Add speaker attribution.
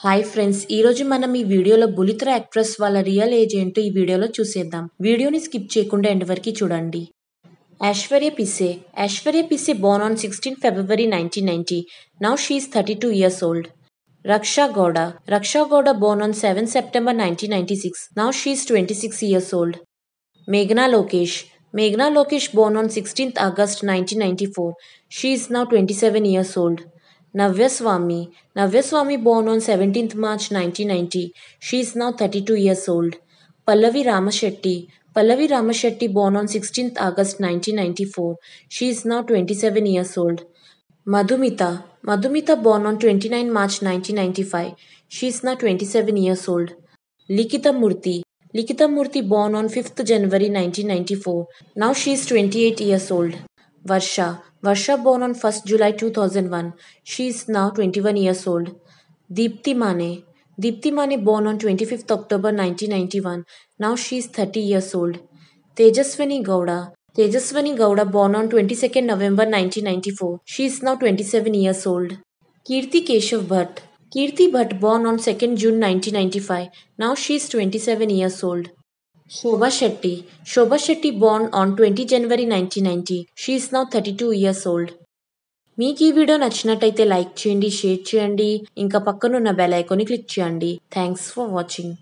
Speaker 1: Hi friends ఈ రోజు మనం ఈ వీడియోలో బులిత్ర యాక్ట్రెస్ వాళ్ళ రియల్ ఏజ్ ఏంటో ఈ వీడియోలో చూసేద్దాం. వీడియోని స్కిప్ చేయకుండా ఎండ్ వరకు చూడండి. Aishwarya పిసే Aishwarya పిసే Born on sixteen February nineteen ninety now she is thirty two years old Raksha Gowda Raksha Gowda Born on seven September nineteen ninety six now she is twenty six years old మేఘనా లోకేష్ మేఘనా Lokesh Born on sixteenth August nineteen ninety four she is now twenty seven years old Navyaswamy. Navyaswamy born on 17th March 1990. She is now 32 years old. Pallavi Ramisetty. Pallavi Ramisetty born on 16th August 1994. She is now 27 years old. Madhumita. Madhumita born on 29 March 1995. She is now 27 years old. Likita Murthy. Likita Murthy born on 5th January 1994. Now she is 28 years old. Varsha. Varsha born on 1st July 2001. She is now 21 years old. Deepthi Manne. Deepthi Manne born on 25th October 1991. Now she is 30 years old. Tejaswini Gowda. Tejaswini Gowda born on 22nd November 1994. She is now 27 years old. Kirti Keshav Bhatt. Kirti Bhatt born on 2nd June 1995. Now she is 27 years old. Shobha Shetty. Shobha Shetty born on 20 January 1990. She is now 32 years old. మీకు ఈ video నచ్చినట్టయితే like చేయండి share చేయండి ఇంకా పక్కనున్న bell ఐకాన్ని click చేయండి thanks for watching